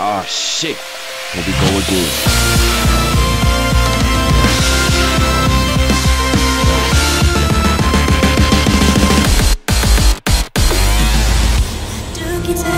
Oh shit. Here we go again.「歩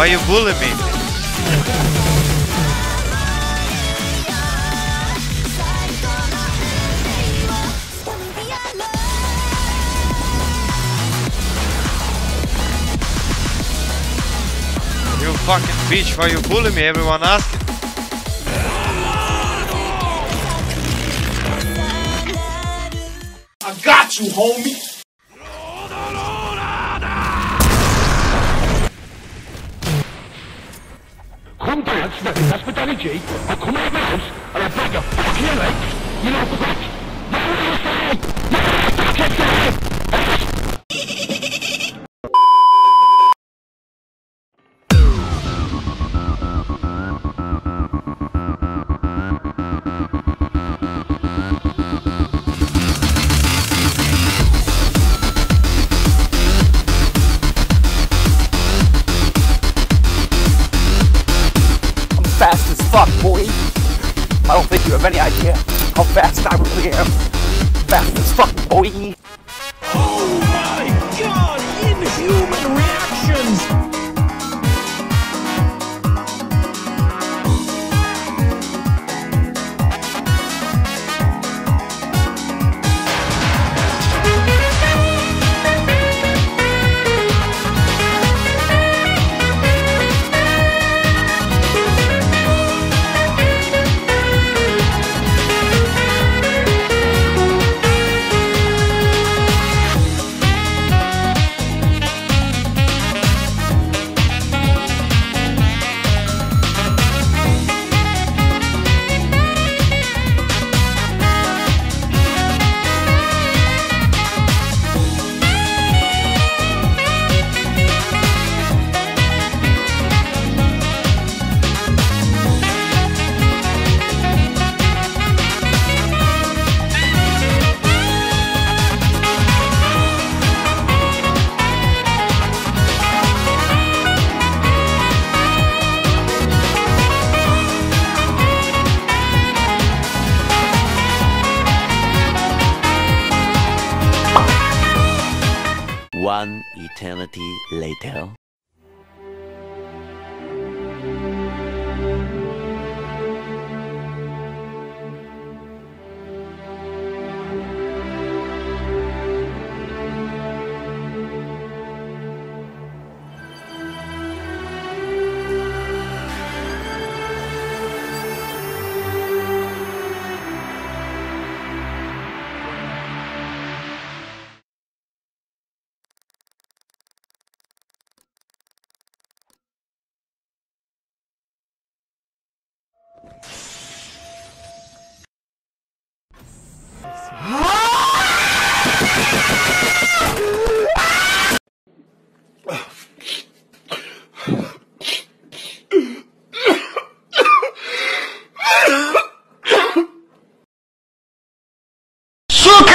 Why you bullying me? You fucking bitch, why you bullying me? Everyone asking. I got you, homie. Come down to the hospitality, I come out of my house and I break your fucking legs. You know what? Any idea how fast I really am. Fast as fuck, boy. One eternity later.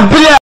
бля!